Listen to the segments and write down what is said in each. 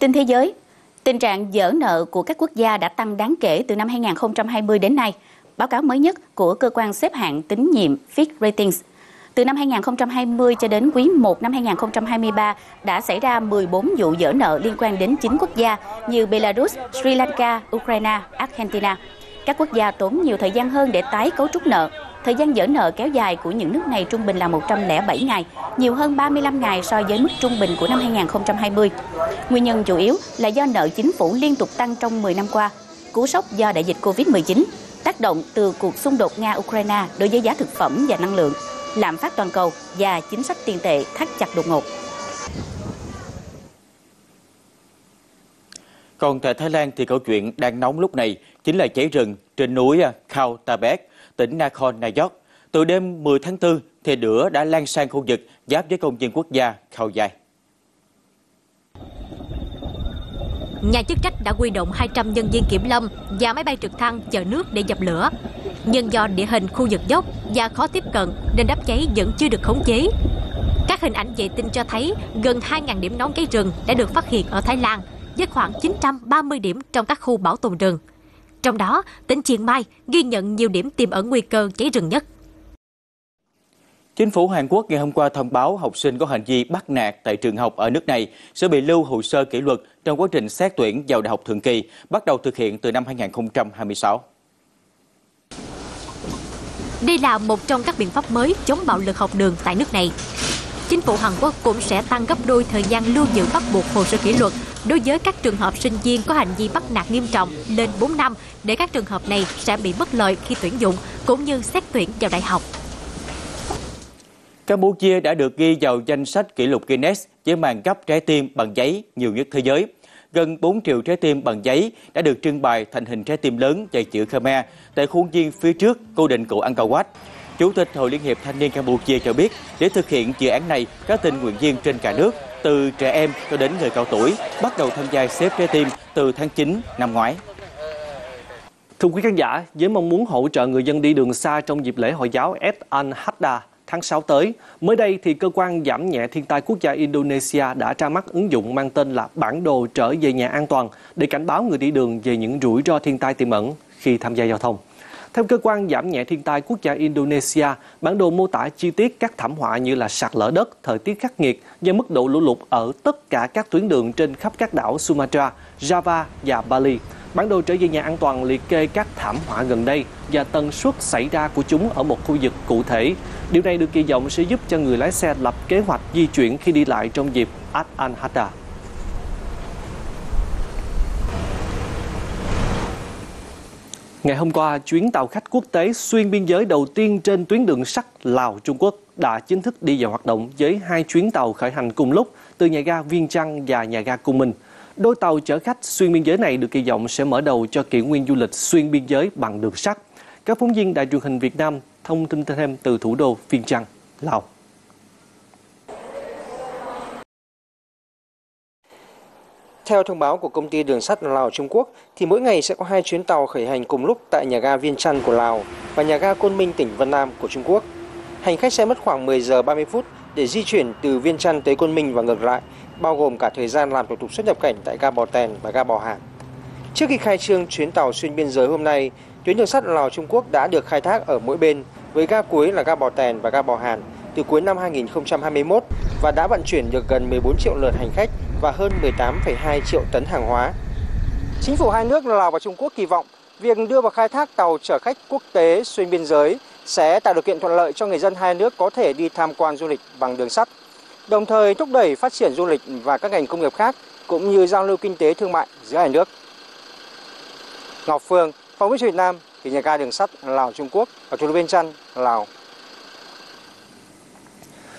Tin thế giới, tình trạng dở nợ của các quốc gia đã tăng đáng kể từ năm 2020 đến nay. Báo cáo mới nhất của cơ quan xếp hạng tín nhiệm Fitch Ratings từ năm 2020 cho đến quý 1 năm 2023 đã xảy ra 14 vụ dở nợ liên quan đến 9 quốc gia như Belarus, Sri Lanka, Ukraine, Argentina. Các quốc gia tốn nhiều thời gian hơn để tái cấu trúc nợ. Thời gian dở nợ kéo dài của những nước này trung bình là 107 ngày, nhiều hơn 35 ngày so với mức trung bình của năm 2020. Nguyên nhân chủ yếu là do nợ chính phủ liên tục tăng trong 10 năm qua, cú sốc do đại dịch Covid-19, tác động từ cuộc xung đột Nga-Ukraine đối với giá thực phẩm và năng lượng, lạm phát toàn cầu và chính sách tiền tệ thắt chặt đột ngột. Còn tại Thái Lan thì câu chuyện đang nóng lúc này chính là cháy rừng trên núi à, Khao Tabet, tỉnh Nakhon Nayok. Từ đêm 10 tháng 4 thì lửa đã lan sang khu vực giáp với công viên quốc gia Khao Dài. Nhà chức trách đã huy động 200 nhân viên kiểm lâm và máy bay trực thăng chở nước để dập lửa. Nhưng do địa hình khu vực dốc và khó tiếp cận nên đám cháy vẫn chưa được khống chế. Các hình ảnh vệ tinh cho thấy gần 2.000 điểm nóng cháy rừng đã được phát hiện ở Thái Lan với khoảng 930 điểm trong các khu bảo tồn rừng. Trong đó, tỉnh Chiang Mai ghi nhận nhiều điểm tiềm ẩn nguy cơ cháy rừng nhất. Chính phủ Hàn Quốc ngày hôm qua thông báo học sinh có hành vi bắt nạt tại trường học ở nước này sẽ bị lưu hồ sơ kỷ luật trong quá trình xét tuyển vào đại học thường kỳ, bắt đầu thực hiện từ năm 2026. Đây là một trong các biện pháp mới chống bạo lực học đường tại nước này. Chính phủ Hàn Quốc cũng sẽ tăng gấp đôi thời gian lưu giữ bắt buộc hồ sơ kỷ luật đối với các trường hợp sinh viên có hành vi bắt nạt nghiêm trọng lên 4 năm để các trường hợp này sẽ bị bất lợi khi tuyển dụng cũng như xét tuyển vào đại học. Campuchia đã được ghi vào danh sách kỷ lục Guinness với màn cấp trái tim bằng giấy nhiều nhất thế giới. Gần 4 triệu trái tim bằng giấy đã được trưng bày thành hình trái tim lớn dày chữ Khmer tại khuôn viên phía trước cố định cụ Angkor Wat. Chủ tịch Hội Liên hiệp Thanh niên Campuchia cho biết, để thực hiện dự án này, các tình nguyện viên trên cả nước, từ trẻ em cho đến người cao tuổi, bắt đầu tham gia xếp trái tim từ tháng 9 năm ngoái. Thưa quý khán giả, với mong muốn hỗ trợ người dân đi đường xa trong dịp lễ Hồi giáo Eid al-Hadda tháng 6 tới. Mới đây thì cơ quan giảm nhẹ thiên tai quốc gia Indonesia đã ra mắt ứng dụng mang tên là bản đồ trở về nhà an toàn để cảnh báo người đi đường về những rủi ro thiên tai tiềm ẩn khi tham gia giao thông. Theo cơ quan giảm nhẹ thiên tai quốc gia Indonesia, bản đồ mô tả chi tiết các thảm họa như là sạt lở đất, thời tiết khắc nghiệt và mức độ lũ lụt ở tất cả các tuyến đường trên khắp các đảo Sumatra, Java và Bali. Bản đồ trở về nhà an toàn liệt kê các thảm họa gần đây và tần suất xảy ra của chúng ở một khu vực cụ thể. Điều này được kỳ vọng sẽ giúp cho người lái xe lập kế hoạch di chuyển khi đi lại trong dịp Ad al-Hada. Ngày hôm qua, chuyến tàu khách quốc tế xuyên biên giới đầu tiên trên tuyến đường sắt Lào-Trung Quốc đã chính thức đi vào hoạt động với hai chuyến tàu khởi hành cùng lúc từ nhà ga Viên Trăng và nhà ga Cung Minh. Đôi tàu chở khách xuyên biên giới này được kỳ vọng sẽ mở đầu cho kỷ nguyên du lịch xuyên biên giới bằng đường sắt. Các phóng viên Đài truyền hình Việt Nam thông tin thêm từ thủ đô Viên Trăng, Lào. Theo thông báo của công ty đường sắt Lào Trung Quốc, thì mỗi ngày sẽ có hai chuyến tàu khởi hành cùng lúc tại nhà ga Viên Chăn của Lào và nhà ga Côn Minh tỉnh Vân Nam của Trung Quốc. Hành khách sẽ mất khoảng 10 giờ 30 phút để di chuyển từ Viên Chăn tới Côn Minh và ngược lại, bao gồm cả thời gian làm thủ tục xuất nhập cảnh tại ga Bò Tèn và ga Bò Hàn. Trước khi khai trương chuyến tàu xuyên biên giới hôm nay, tuyến đường sắt Lào Trung Quốc đã được khai thác ở mỗi bên, với ga cuối là ga Bò Tèn và ga Bò Hàn từ cuối năm 2021 và đã vận chuyển được gần 14 triệu lượt hành khách và hơn 18,2 triệu tấn hàng hóa. Chính phủ hai nước Lào và Trung Quốc kỳ vọng việc đưa vào khai thác tàu chở khách quốc tế xuyên biên giới sẽ tạo điều kiện thuận lợi cho người dân hai nước có thể đi tham quan du lịch bằng đường sắt, đồng thời thúc đẩy phát triển du lịch và các ngành công nghiệp khác cũng như giao lưu kinh tế thương mại giữa hai nước. Ngọc Phương, Phóng viên Việt Nam, thì nhà ga đường sắt Lào Trung Quốc và thủ đô Viên Chăn, Lào.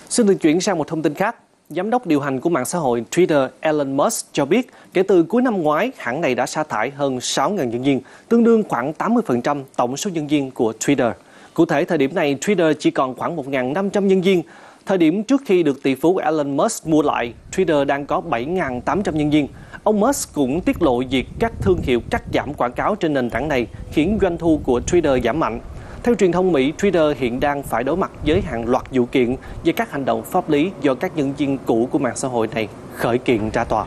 Xin được chuyển sang một thông tin khác. Giám đốc điều hành của mạng xã hội Twitter Elon Musk cho biết kể từ cuối năm ngoái, hãng này đã sa thải hơn 6.000 nhân viên, tương đương khoảng 80% tổng số nhân viên của Twitter. Cụ thể, thời điểm này Twitter chỉ còn khoảng 1.500 nhân viên. Thời điểm trước khi được tỷ phú Elon Musk mua lại, Twitter đang có 7.800 nhân viên. Ông Musk cũng tiết lộ việc các thương hiệu cắt giảm quảng cáo trên nền tảng này khiến doanh thu của Twitter giảm mạnh. Theo truyền thông Mỹ, Twitter hiện đang phải đối mặt với hàng loạt vụ kiện về các hành động pháp lý do các nhân viên cũ của mạng xã hội này khởi kiện ra tòa.